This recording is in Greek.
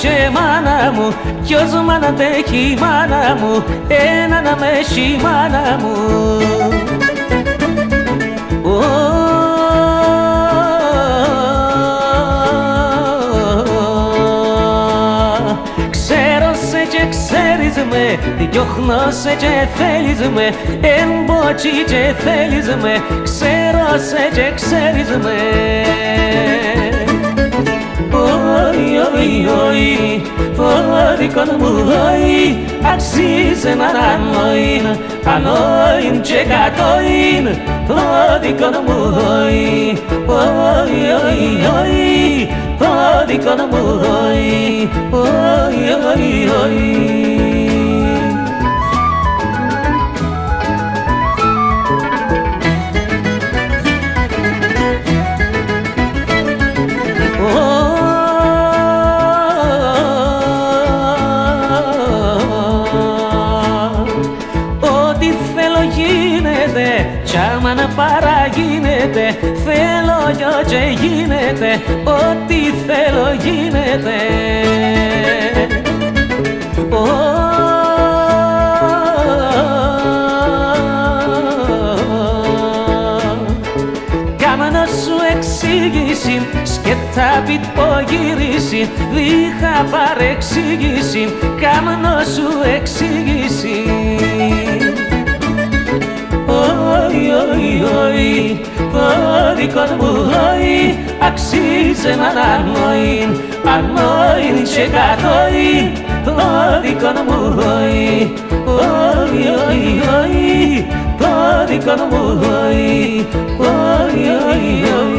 και μάνα μου Ποιος μ' αντέχει μάνα μου Ένα να με έχει μάνα μου Ξέρω σε και ξέρεις με Διώχνω σε και θέλεις με Εμποτσι και θέλεις με Ξέρω σε και ξέρεις με oi oi Vori kon mu hoi Ak si se mara moin Anoin che katoin Vori kon mu hoi Oi oi oi Vori kon mu hoi Oi oi oi, oi. Κι άμα να παραγίνεται Θέλω γιο και γίνεται Ό,τι θέλω γίνεται. Κάμα σου εξήγηση σκέτα πιτπογύριση Δίχα παρεξήγηση Κάμα σου ơi đi con bưởi aksi sẽ là đàn người ăn mới sẽ cả thôi đi con bưởi ơi ơi ơi đi con bưởi ơi ơi ơi